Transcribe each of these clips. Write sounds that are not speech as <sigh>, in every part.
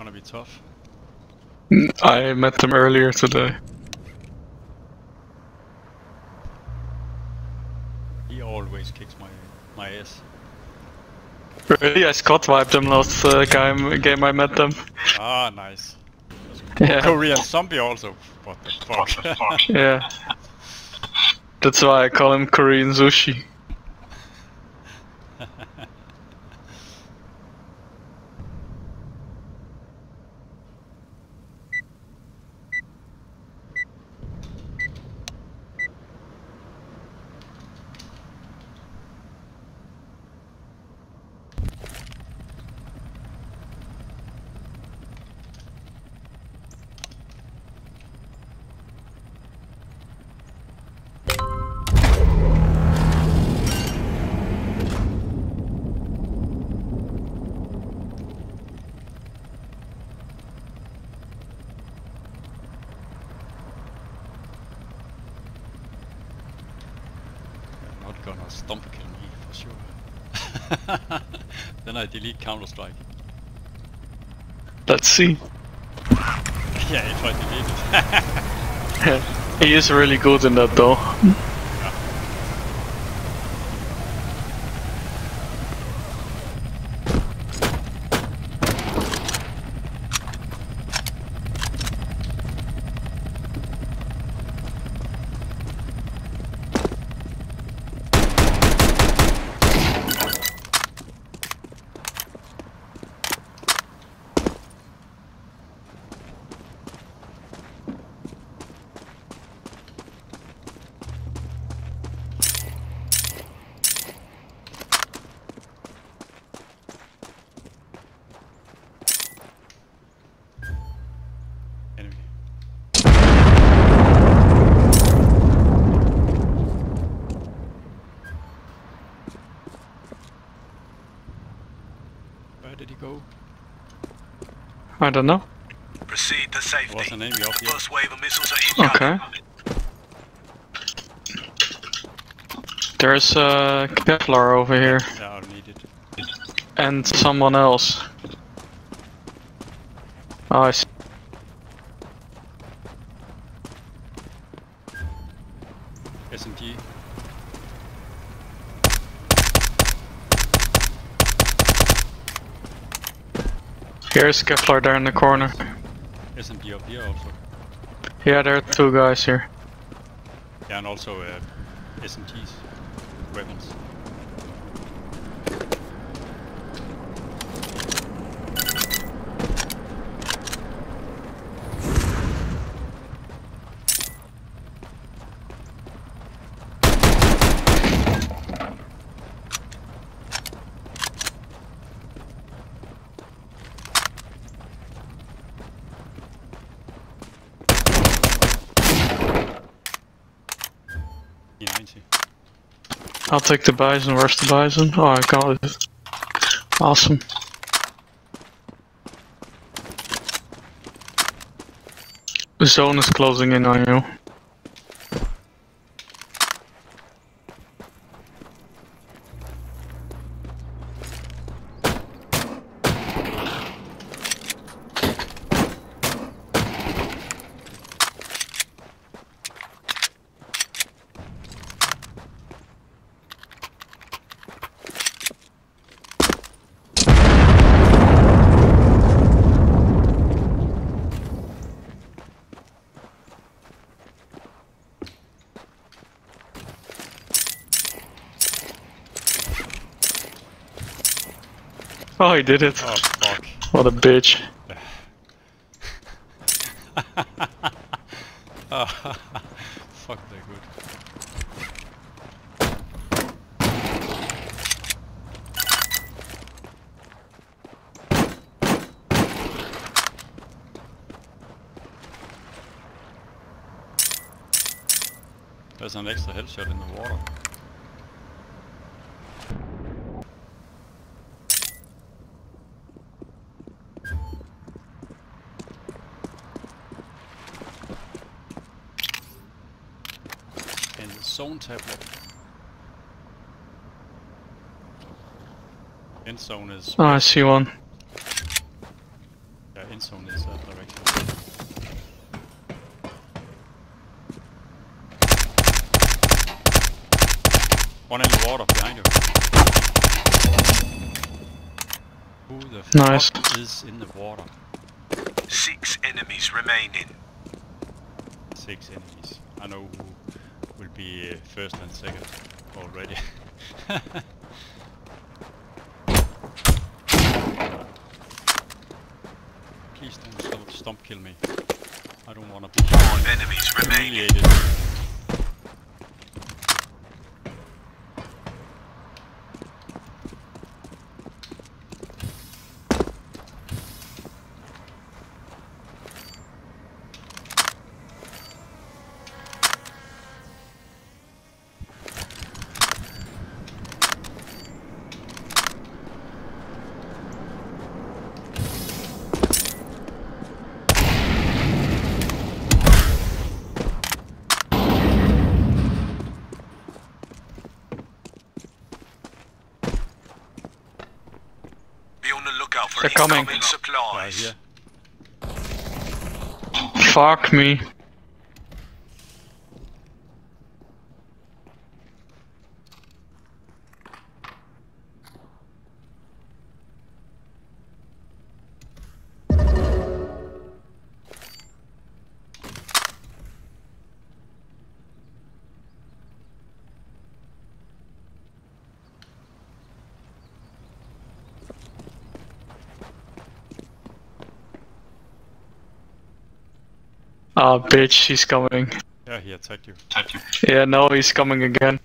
Gonna be tough. I met them earlier today. He always kicks my my ass. Really? I Scott wiped them last uh, game, game I met them. Ah, nice. Yeah. Korean zombie also. What the fuck? <laughs> Yeah. That's why I call him Korean sushi. They're not gonna stomp kill me for sure. <laughs> then er I delete Counter Strike. Let's see. yeah, if I delete it. he is really good in that though. Enemy. Where did he go? I don't know. Proceed to safety. What's the name? You up? First wave of missiles are incoming. Okay. There's a Kevlar over here Yeah, I need it. and someone else. Oh, I see. Here's Kevlar there in the corner. Up here also. Yeah, there are two guys here. Yeah, and also uh, SMGs. Weapons. I'll take the Bizon. Where's the Bizon? Oh, I got it. Awesome. The zone is closing in on you. <laughs> Oh, he did it. Oh fuck. What a bitch. Ah, <laughs> fuck, they're good. There's an extra headshot in the water. And the zone tablet. End zone is Oh, I see one. yeah, in end zone is that direction. One in the water behind you. Who the Nice. fuck is in the water? Six enemies remaining. Six enemies. I know who will be first and second already. <laughs> Please don't stomp, stomp kill me. I don't wanna be Four enemies humiliated. Be They're coming. incoming Right here. Fuck me. Ah, bitch, he's coming. Yeah, he attacked you. Yeah, no, he's coming again.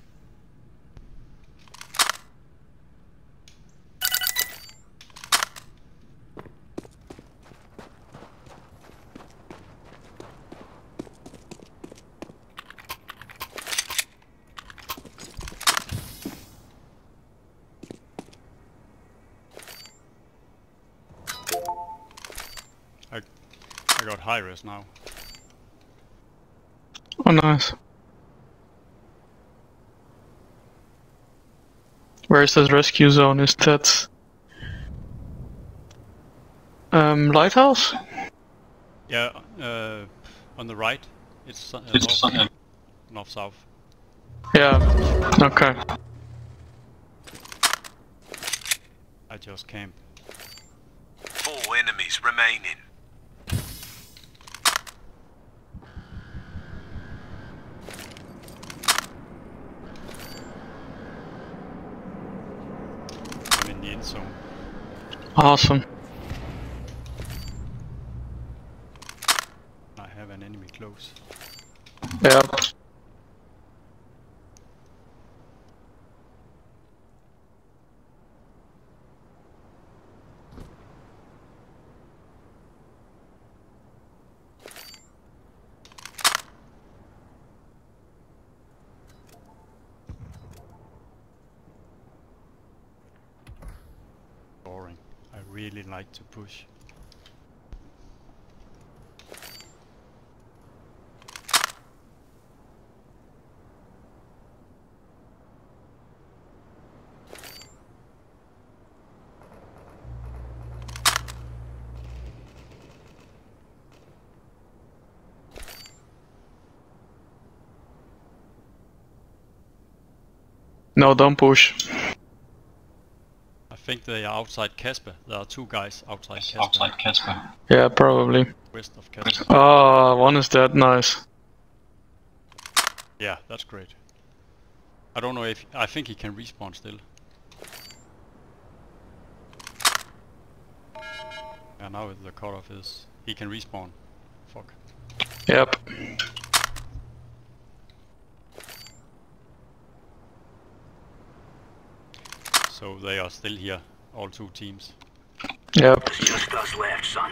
I got high risk now. Nice. Where's this rescue zone? Is that... Um, lighthouse? Yeah, uh, on the right. It's, uh, It's north, north south. Yeah. Okay. I just camp. Four enemies remaining. I'm in the end zone. Awesome. I have an enemy close. Yep. Boring. I really like to push. No, don't push. I think they are outside Casper. There are two guys outside Casper. outside Casper. Yeah, probably. West of Casper. Ah, one is dead. Nice. Yeah, that's great. I don't know if... I think he can respawn still. Yeah, now the cutoff is... He can respawn. Fuck. Yep. So they are still here, all two teams. Yep. Just us left, son.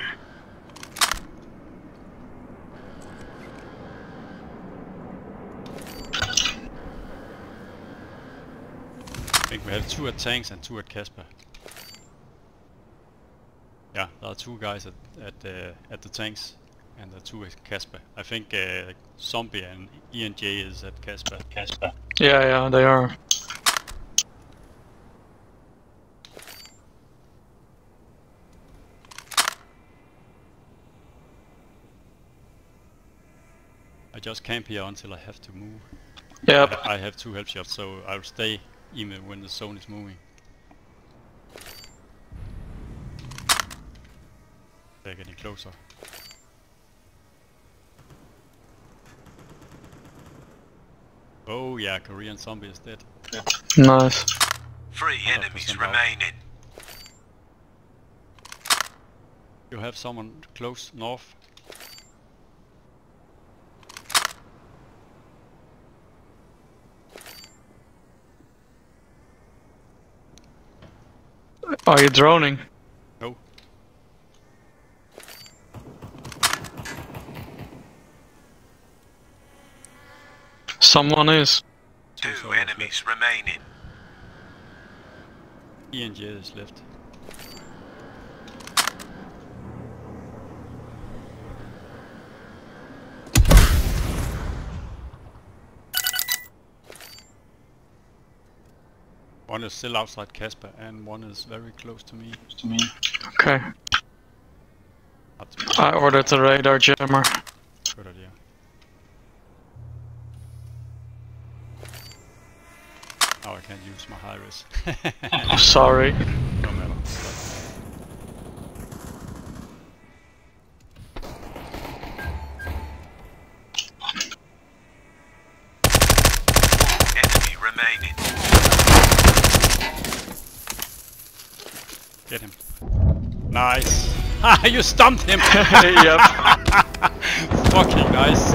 I think we have two at tanks and two at Casper. Yeah, there are two guys at at the at the tanks and the two at Casper. I think uh, Zombie and ENJ is at Casper. Casper. Yeah, yeah, they are. Just camp here until I have to move. Yep. I, I have two health shots, so I'll stay even when the zone is moving. They're getting closer. Oh yeah, Korean zombie is dead. Nice. Three 100% enemies out. remaining. You have someone close north. Oh, Are you droning? No. Someone is. Two Two enemies remaining. left. ENJ is left. One is still outside Casper and one is very close to me. Okay. Hard to I ordered the radar jammer. Good idea. Now I can't use my high res. <laughs> Sorry. no matter. Enemy remaining. Get him. Nice. <laughs> Ha! you stumped him. <laughs> yep. <laughs> Fucking nice.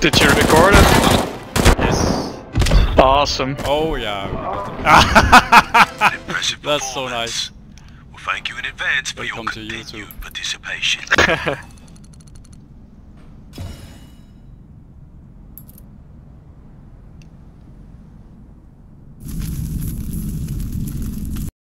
Did you record it? Yes. Awesome. Oh yeah. Impressive That's so nice. Well, thank you in advance for Welcome to your YouTube. continued participation.